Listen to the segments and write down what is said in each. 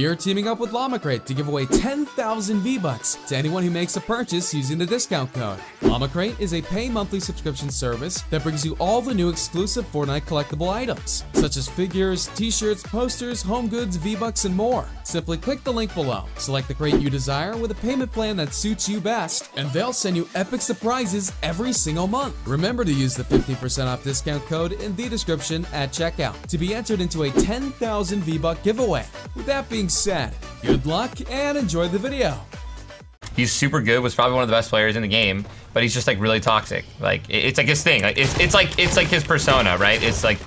we are teaming up with LlamaCrate to give away 10,000 V-Bucks to anyone who makes a purchase using the discount code. LlamaCrate is a pay monthly subscription service that brings you all the new exclusive Fortnite collectible items, such as figures, t-shirts, posters, home goods, V-Bucks, and more. Simply click the link below, select the crate you desire with a payment plan that suits you best, and they'll send you epic surprises every single month. Remember to use the 15% off discount code in the description at checkout to be entered into a 10,000 V-Buck giveaway. With that being said, good luck and enjoy the video. He's super good. Was probably one of the best players in the game, but he's just like really toxic. Like it's like his thing. Like it's it's like it's like his persona, right? It's like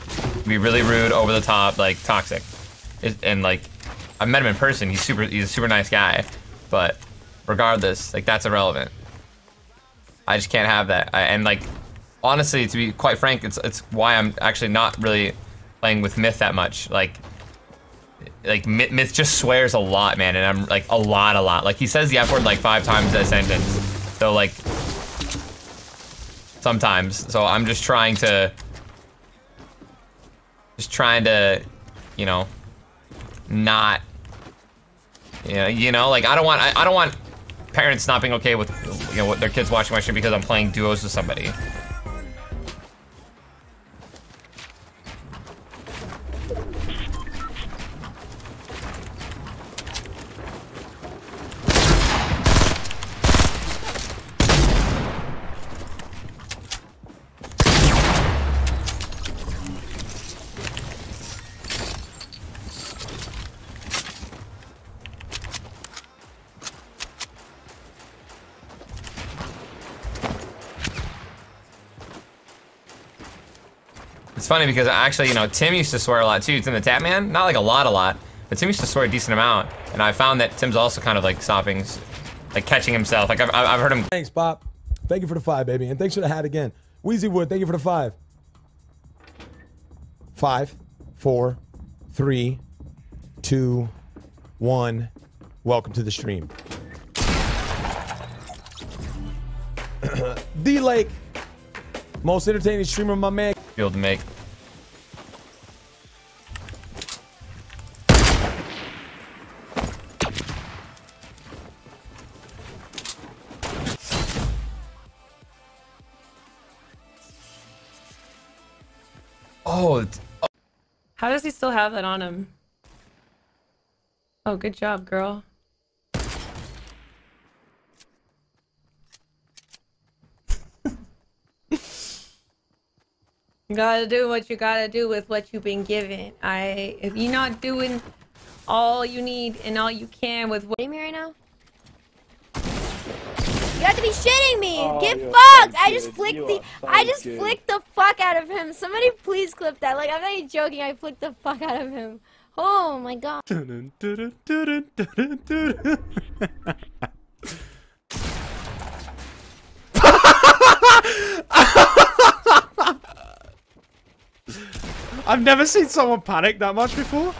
be really rude, over the top, like toxic. It, and like I met him in person. He's super. He's a super nice guy, but regardless, like that's irrelevant. I just can't have that. I, and like honestly, to be quite frank, it's it's why I'm actually not really playing with Myth that much. Like like Myth just swears a lot, man, and I'm like a lot, a lot. Like he says the F word like five times in a sentence. So like sometimes. So I'm just trying to just trying to, you know, not you know, you know, like I don't want I, I don't want parents not being okay with you know what their kids watching my stream because I'm playing duos with somebody. It's funny because actually, you know, Tim used to swear a lot too. Tim the Tatman, not like a lot, a lot, but Tim used to swear a decent amount. And I found that Tim's also kind of like stopping, like catching himself. Like I've, I've heard him. Thanks, Pop. Thank you for the five, baby, and thanks for the hat again. Wheezy Wood, thank you for the five. Five, four, three, two, one. Welcome to the stream. D Lake, most entertaining streamer, of my man. Able to make. How does he still have that on him? Oh, good job, girl. you gotta do what you gotta do with what you've been given. I if you're not doing all you need and all you can with what me right now? You have to be shitting me! Oh, Get you're fucked! so I just flicked You the are I just good. flicked the fuck out of him. Somebody please clip that. Like I'm not even joking, I flicked the fuck out of him. Oh my god. I've never seen someone panic that much before.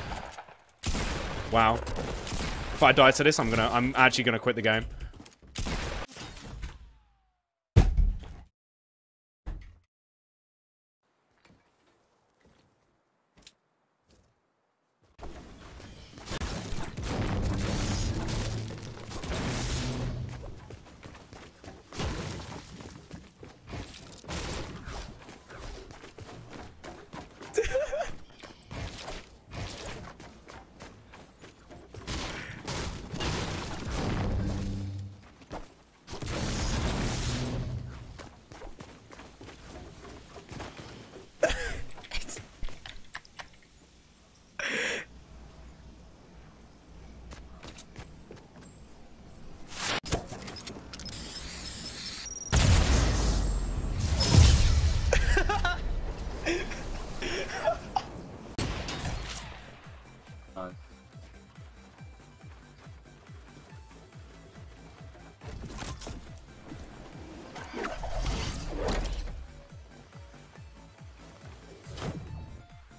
Wow. If I die to this, I'm gonna I'm actually gonna quit the game.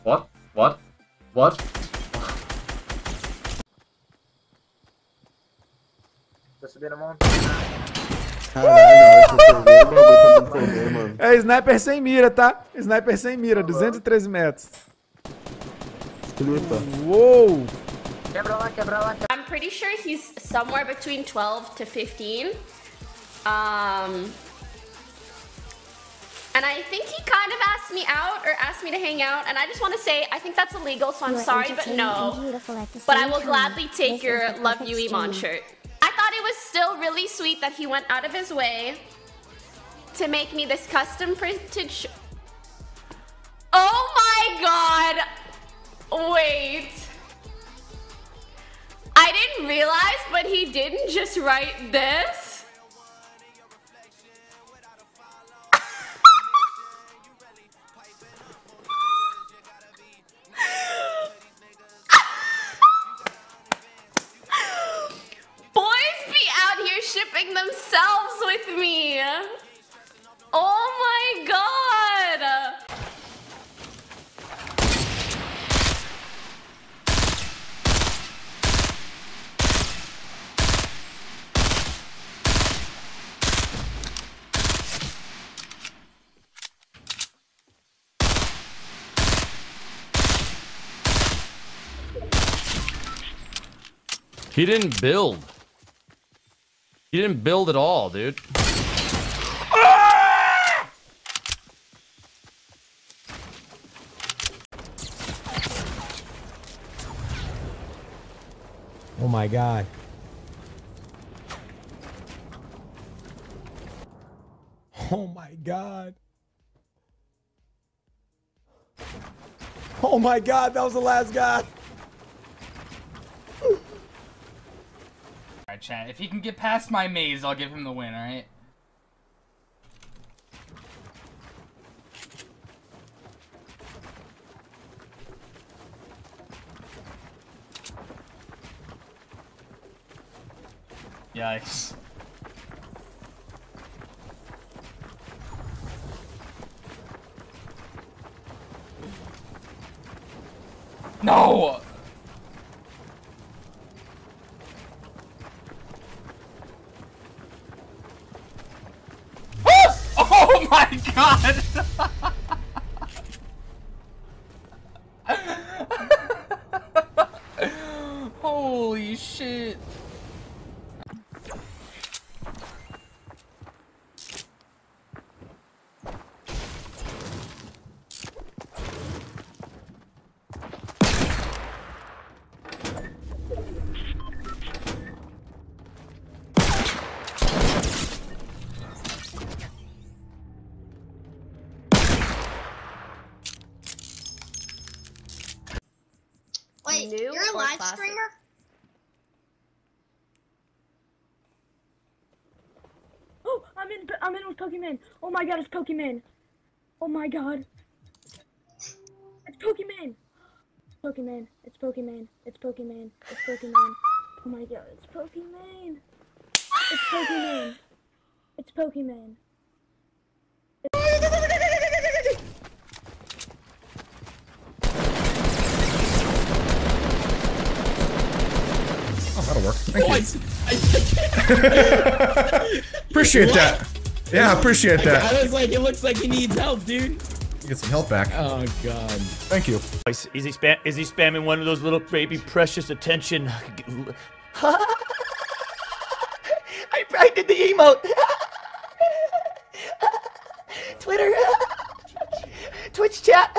What? What? What? É sniper sem mira, tá? Sniper sem mira, 213 metros. Uou! I'm pretty sure he's somewhere between 12 to 15. Um, and I think he kind of asked me out or asked me to hang out. And I just want to say, I think that's illegal, so I'm sorry, but no. beautiful at the But I will time. gladly take This your Love You Iman shirt. I thought it was still really sweet that he went out of his way to make me this custom printed sh- Oh my god! Wait. I didn't realize, but he didn't just write this. He didn't build. He didn't build at all, dude. Oh my god. Oh my god. Oh my god, that was the last guy. Chat. If he can get past my maze, I'll give him the win, alright? Yikes. No! Oh my god! Holy shit. Wait, you're a live classic? streamer? Oh, I'm in. I'm in with Pokemon. Oh my god, it's Pokemon. Oh my god. It's Pokemon. Pokemon. It's Pokemon. It's Pokemon. It's Pokemon. Oh my god, it's Pokemon. It's Pokemon. It's Pokemon. Oh, that'll work. Thank you. appreciate that. Yeah, I appreciate that. I that. was like, it looks like he needs help, dude. Get some health back. Oh god. Thank you. Is he spam? Is he spamming one of those little baby precious attention? I, I did the emote. Twitter, Twitch chat.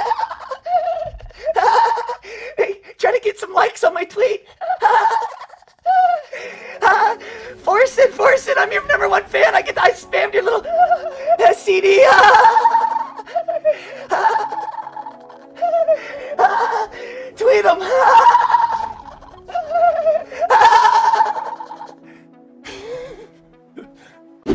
hey, trying to get some likes on my tweet. Force it, force it. I'm your number one fan. I get. I spammed your little uh, CD. Tweet him.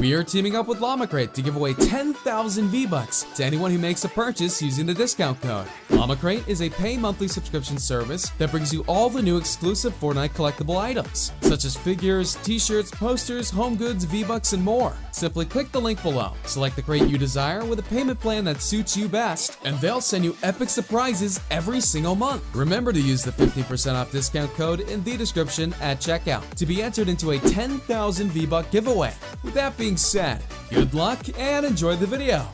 We are teaming up with LlamaCrate to give away 10,000 V-Bucks to anyone who makes a purchase using the discount code. LlamaCrate is a pay monthly subscription service that brings you all the new exclusive Fortnite collectible items, such as figures, t-shirts, posters, home goods, V-Bucks, and more. Simply click the link below, select the crate you desire with a payment plan that suits you best, and they'll send you epic surprises every single month. Remember to use the 15% off discount code in the description at checkout to be entered into a 10,000 V-Buck giveaway. With that being said, good luck and enjoy the video.